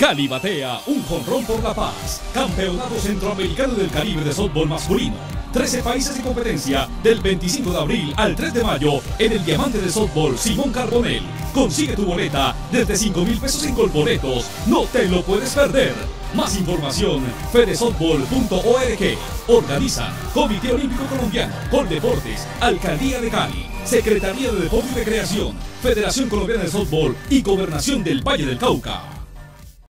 Cali batea un jonrón por la paz. Campeonato Centroamericano del Caribe de softball masculino. 13 países de competencia del 25 de abril al 3 de mayo en el Diamante de Softball Simón Carbonel. Consigue tu boleta desde 5 mil pesos en Colboletos. No te lo puedes perder. Más información, fedesoftball.org. Organiza Comité Olímpico Colombiano, Deportes, Alcaldía de Cali, Secretaría de Deporte y Recreación, Federación Colombiana de Softball y Gobernación del Valle del Cauca.